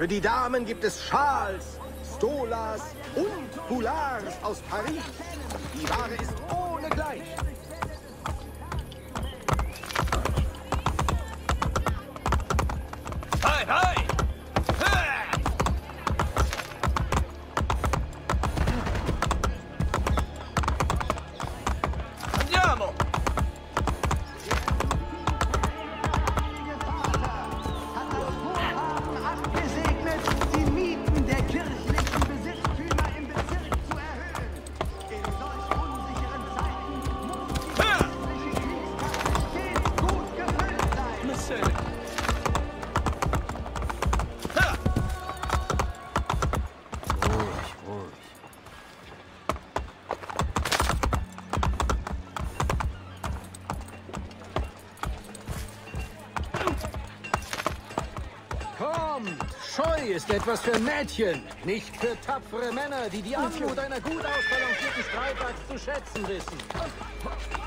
Für die Damen gibt es Schals, Stolas und Foulards aus Paris. Die Ware ist ohne Gleich. Etwas für Mädchen, nicht für tapfere Männer, die die Anmut einer gut ausbalancierten Streitaxt zu schätzen wissen.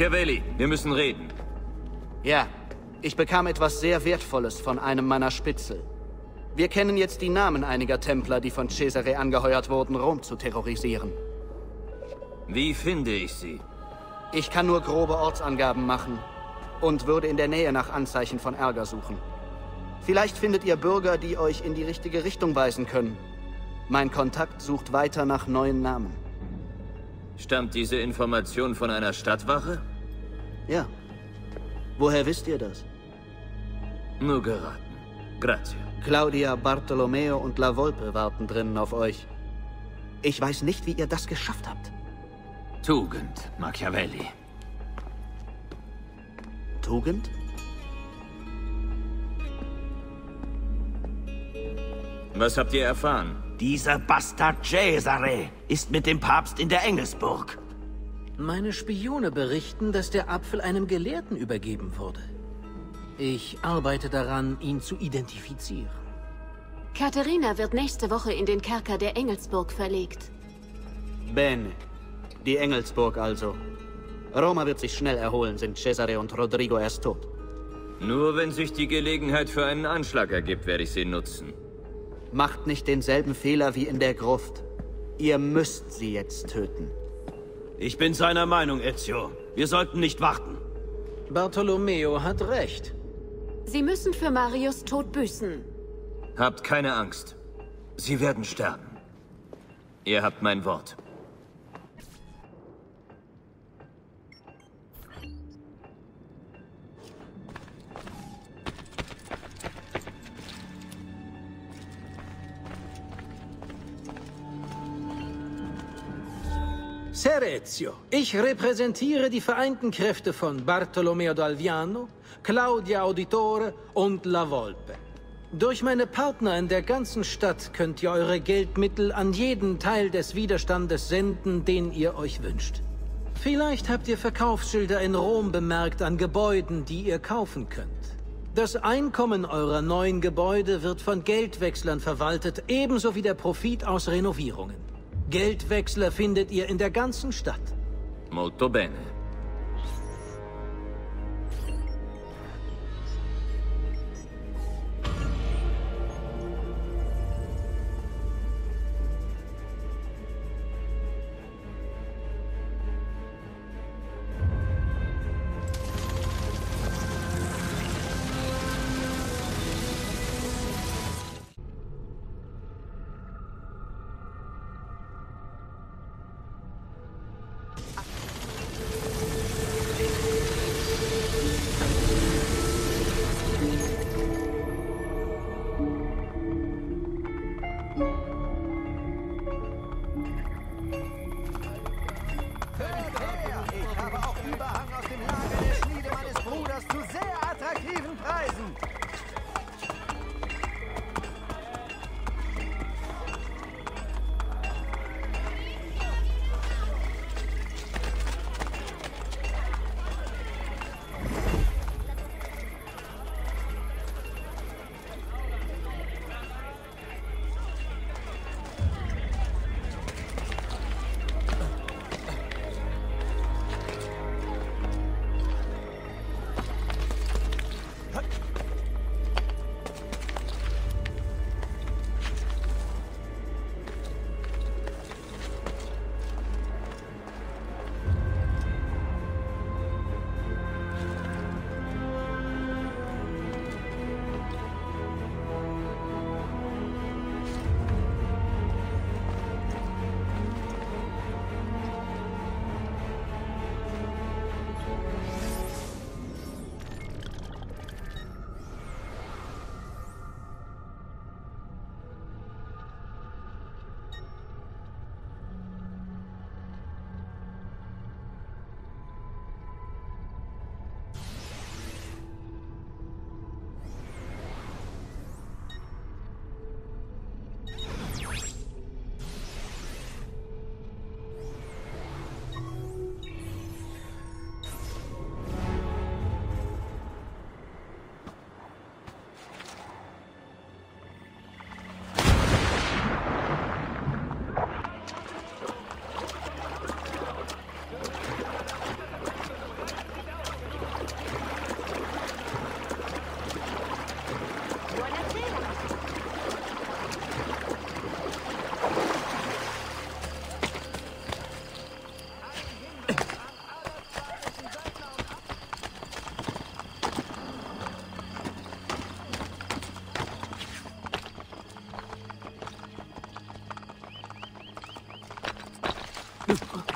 Machiavelli, wir müssen reden. Ja, ich bekam etwas sehr Wertvolles von einem meiner Spitzel. Wir kennen jetzt die Namen einiger Templer, die von Cesare angeheuert wurden, Rom zu terrorisieren. Wie finde ich sie? Ich kann nur grobe Ortsangaben machen und würde in der Nähe nach Anzeichen von Ärger suchen. Vielleicht findet ihr Bürger, die euch in die richtige Richtung weisen können. Mein Kontakt sucht weiter nach neuen Namen. Stammt diese Information von einer Stadtwache? Ja. Woher wisst ihr das? Nur geraten. Grazie. Claudia, Bartolomeo und La Volpe warten drinnen auf euch. Ich weiß nicht, wie ihr das geschafft habt. Tugend, Machiavelli. Tugend? Was habt ihr erfahren? Dieser Bastard Cesare ist mit dem Papst in der Engelsburg. Meine Spione berichten, dass der Apfel einem Gelehrten übergeben wurde. Ich arbeite daran, ihn zu identifizieren. Katharina wird nächste Woche in den Kerker der Engelsburg verlegt. Bene. Die Engelsburg also. Roma wird sich schnell erholen, sind Cesare und Rodrigo erst tot. Nur wenn sich die Gelegenheit für einen Anschlag ergibt, werde ich sie nutzen. Macht nicht denselben Fehler wie in der Gruft. Ihr müsst sie jetzt töten. Ich bin seiner Meinung, Ezio. Wir sollten nicht warten. Bartolomeo hat recht. Sie müssen für Marius Tod büßen. Habt keine Angst. Sie werden sterben. Ihr habt mein Wort. Serezio, ich repräsentiere die vereinten Kräfte von Bartolomeo d'Alviano, Claudia Auditore und La Volpe. Durch meine Partner in der ganzen Stadt könnt ihr eure Geldmittel an jeden Teil des Widerstandes senden, den ihr euch wünscht. Vielleicht habt ihr Verkaufsschilder in Rom bemerkt an Gebäuden, die ihr kaufen könnt. Das Einkommen eurer neuen Gebäude wird von Geldwechslern verwaltet, ebenso wie der Profit aus Renovierungen. Geldwechsler findet ihr in der ganzen Stadt. Molto bene. Was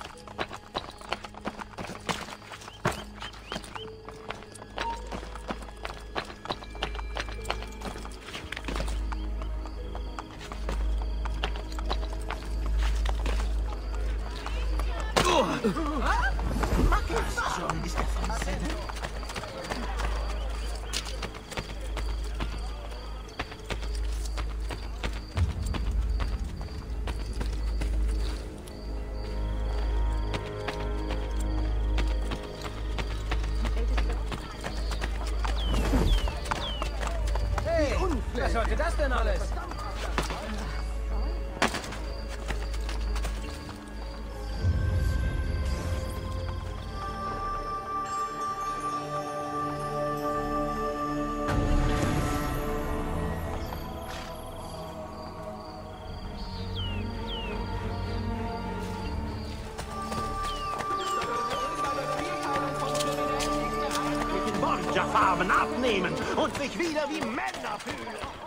Borgia-Farben abnehmen und mich wieder wie Männer fühlen.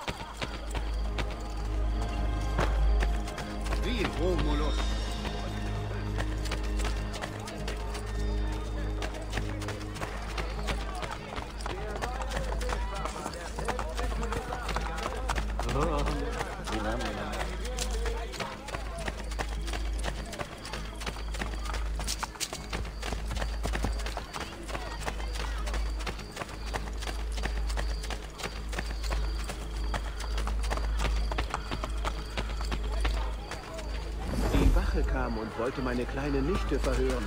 Nichte verhören.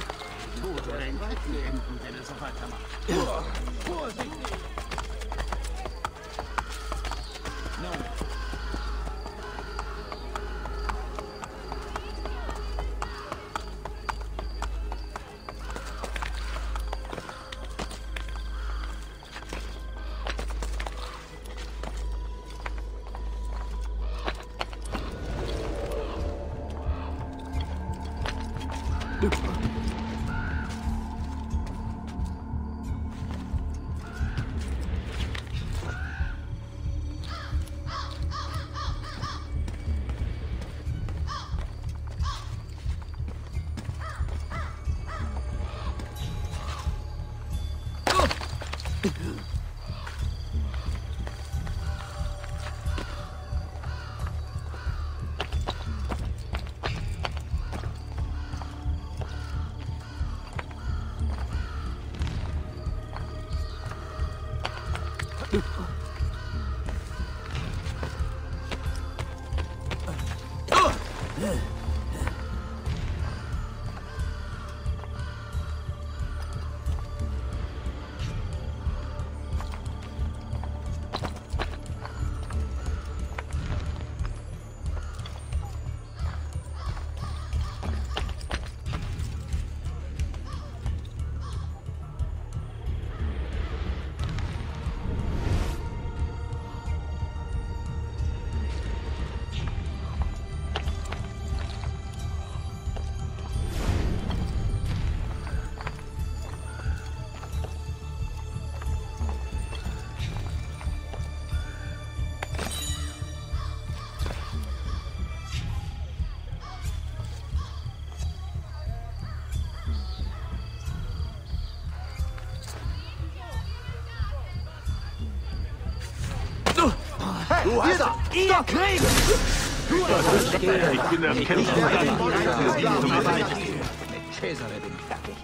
Du hast ihr Krieg! Ich bin der Kämpfer. Cesare bin ich fertig.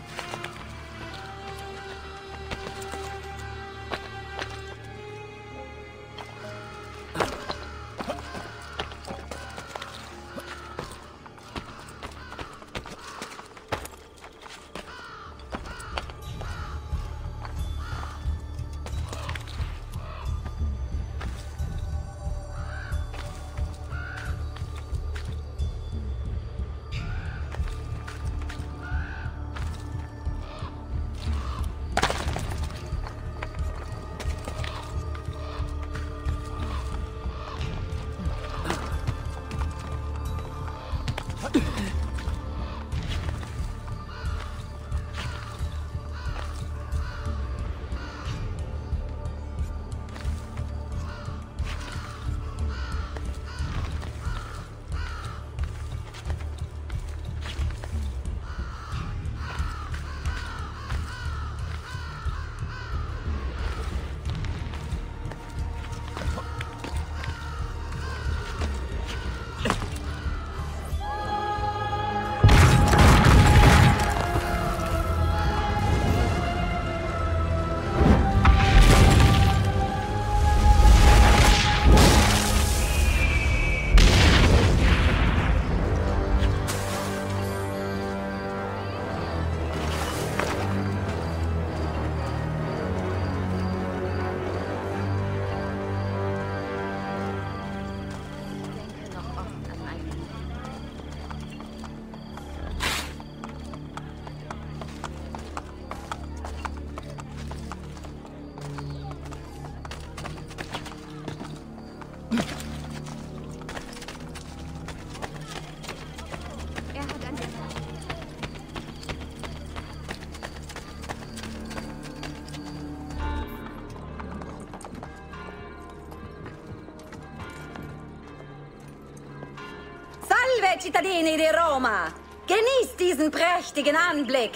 Cittadini di Roma, genießt diesen prächtigen Anblick.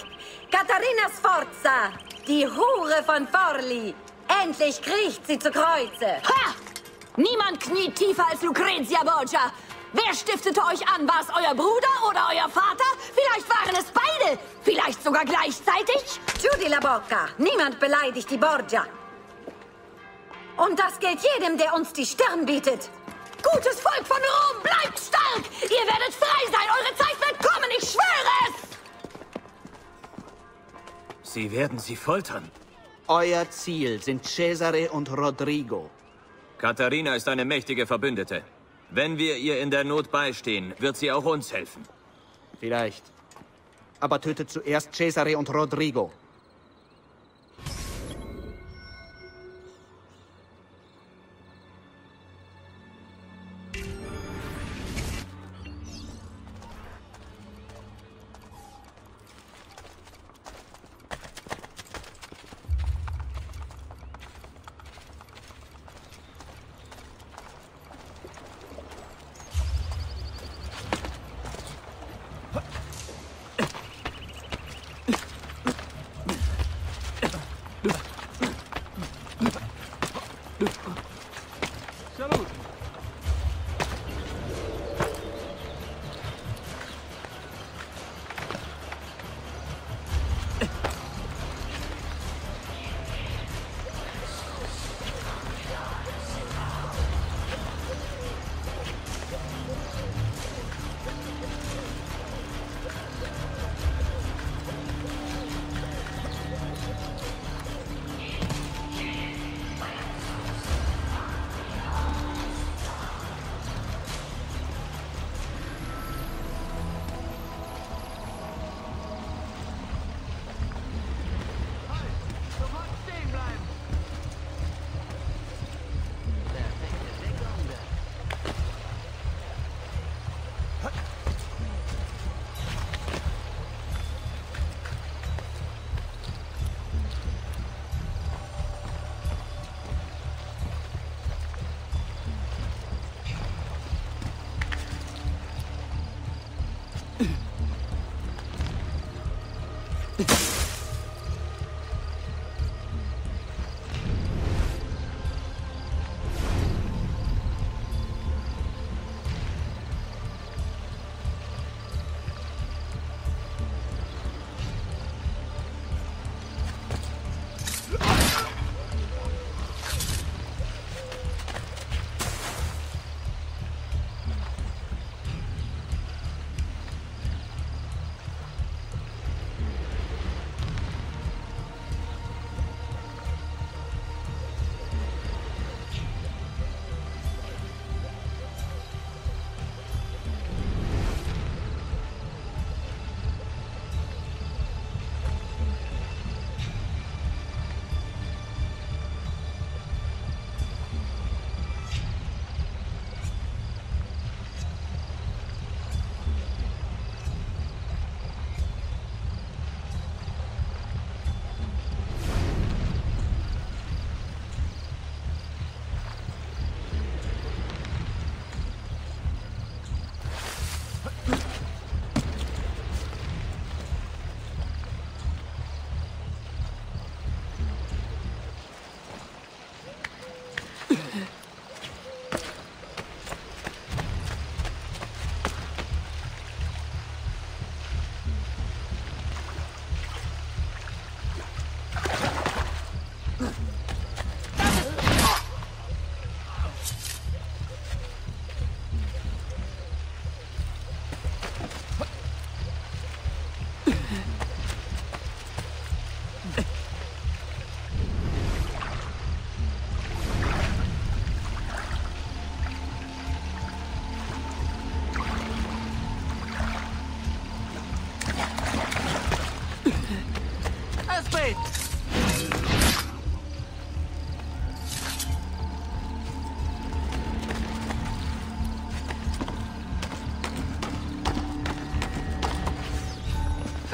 Katharina Sforza, die Hure von Forli. Endlich kriecht sie zu Kreuze. Ha! Niemand kniet tiefer als Lucrezia Borgia. Wer stiftete euch an? War es euer Bruder oder euer Vater? Vielleicht waren es beide. Vielleicht sogar gleichzeitig? Chiudi la bocca. Niemand beleidigt die Borgia. Und das gilt jedem, der uns die Stirn bietet. Gutes Volk von Rom, bleibt stark! Ihr werdet frei sein, eure Zeit wird kommen, ich schwöre es! Sie werden sie foltern. Euer Ziel sind Cesare und Rodrigo. Katharina ist eine mächtige Verbündete. Wenn wir ihr in der Not beistehen, wird sie auch uns helfen. Vielleicht. Aber tötet zuerst Cesare und Rodrigo.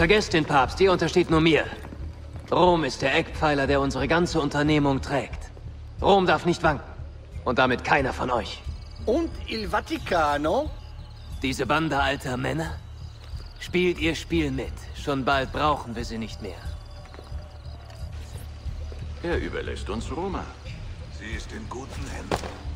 Vergesst den Papst, ihr untersteht nur mir. Rom ist der Eckpfeiler, der unsere ganze Unternehmung trägt. Rom darf nicht wanken. Und damit keiner von euch. Und il Vaticano? Diese Bande alter Männer? Spielt ihr Spiel mit. Schon bald brauchen wir sie nicht mehr. Er überlässt uns Roma. Sie ist in guten Händen.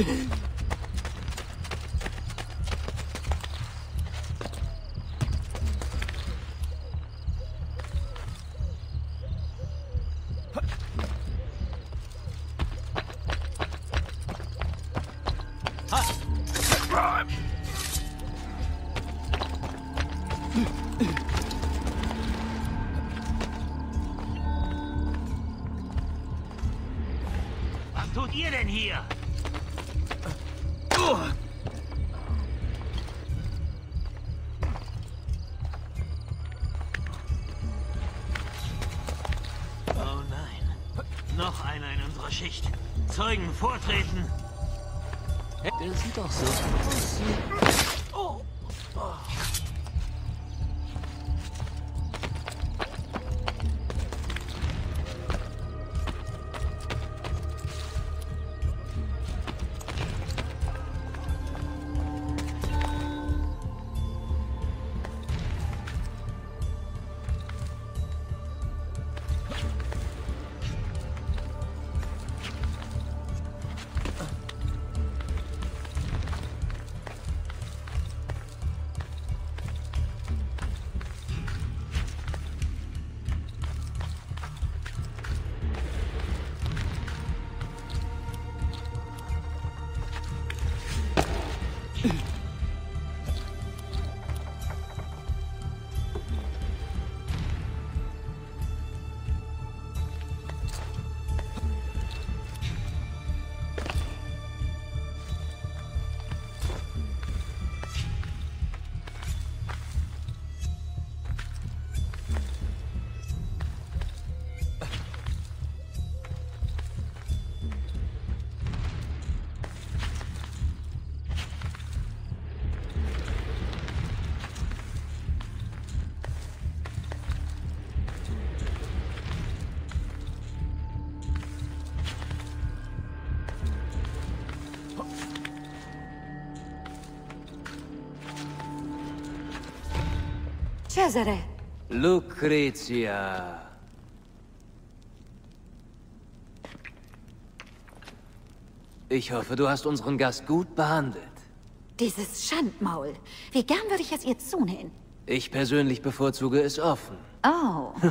Was tut hier? Cesare. Lucrezia. Ich hoffe, du hast unseren Gast gut behandelt. Dieses Schandmaul. Wie gern würde ich es ihr zunähen? Ich persönlich bevorzuge es offen. Oh.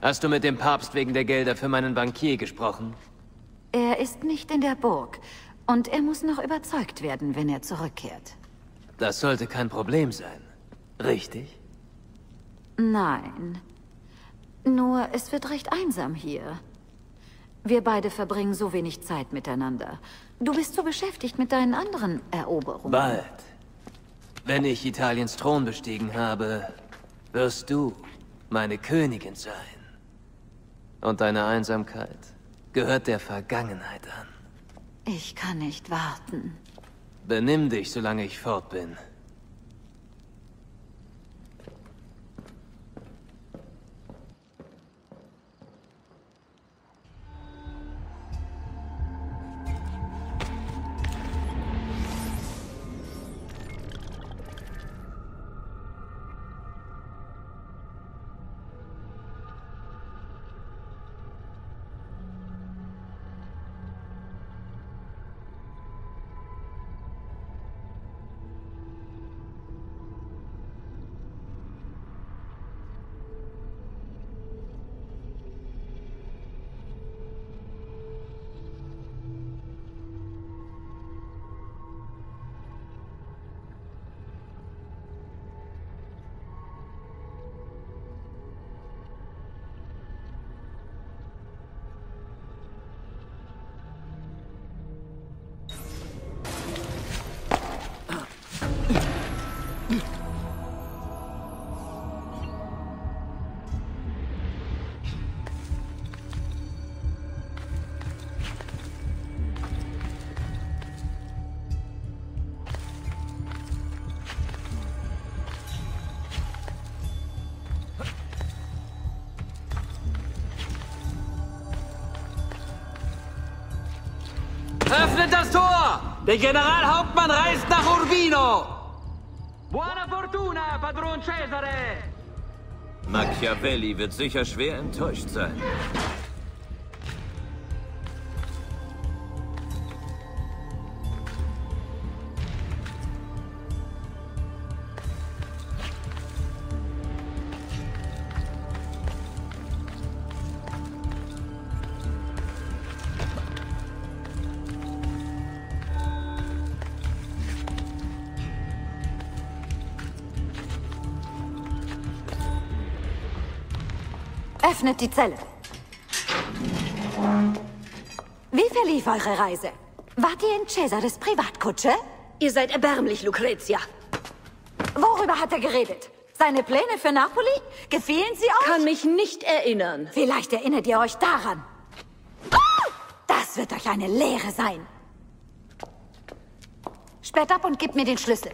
Hast du mit dem Papst wegen der Gelder für meinen Bankier gesprochen? Er ist nicht in der Burg. Und er muss noch überzeugt werden, wenn er zurückkehrt. Das sollte kein Problem sein. Richtig? Nein. Nur, es wird recht einsam hier. Wir beide verbringen so wenig Zeit miteinander. Du bist so beschäftigt mit deinen anderen Eroberungen. Bald. Wenn ich Italiens Thron bestiegen habe, wirst du meine Königin sein. Und deine Einsamkeit gehört der Vergangenheit an. Ich kann nicht warten. Benimm dich, solange ich fort bin. Öffnet das Tor! Der Generalhauptmann reist nach Urbino! Buona fortuna, Padron Cesare! Machiavelli wird sicher schwer enttäuscht sein. Öffnet die Zelle. Wie verlief eure Reise? Wart ihr in Cesares Privatkutsche? Ihr seid erbärmlich, Lucrezia. Worüber hat er geredet? Seine Pläne für Napoli? Gefielen sie euch? Kann mich nicht erinnern. Vielleicht erinnert ihr euch daran. Ah! Das wird euch eine Lehre sein. Sperrt ab und gebt mir den Schlüssel.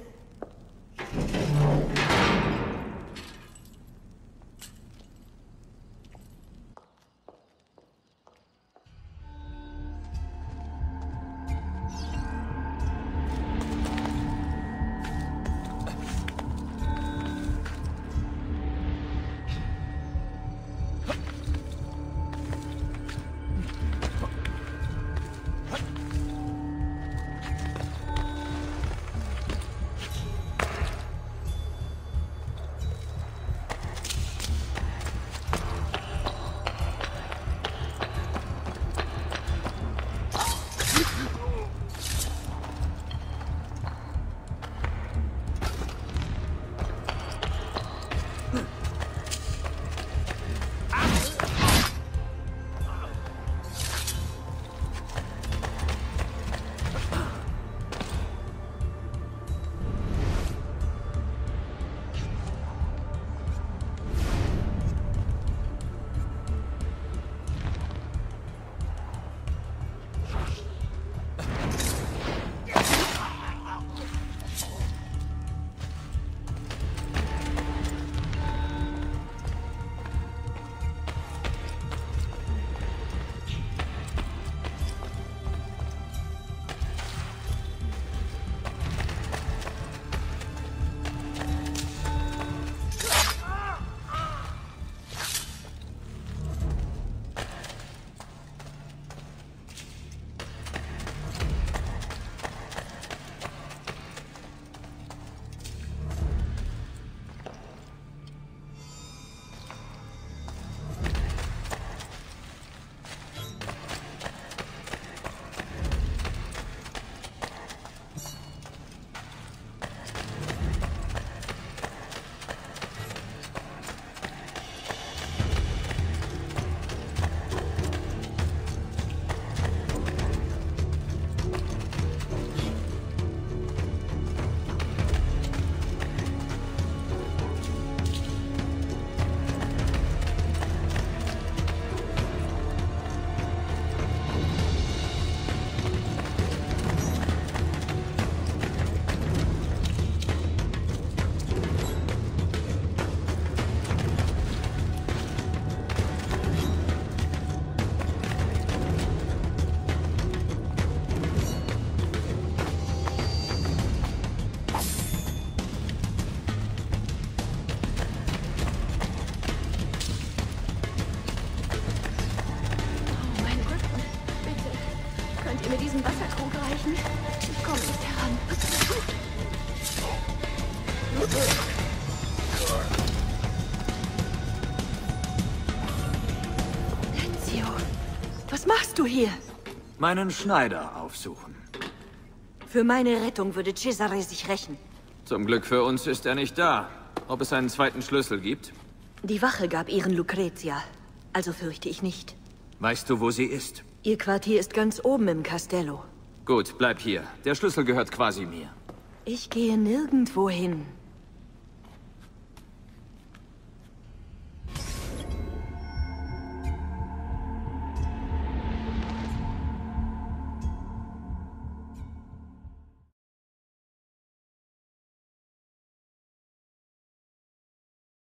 Reichen. Ich komme nicht heran. Ezio, was machst du hier? Meinen Schneider aufsuchen. Für meine Rettung würde Cesare sich rächen. Zum Glück für uns ist er nicht da. Ob es einen zweiten Schlüssel gibt? Die Wache gab ihren Lucretia. Also fürchte ich nicht. Weißt du, wo sie ist? Ihr Quartier ist ganz oben im Castello. Gut, bleib hier. Der Schlüssel gehört quasi mir. Ich gehe nirgendwo hin.